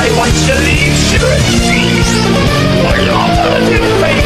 I want to leave, sure, please. My alternative fate.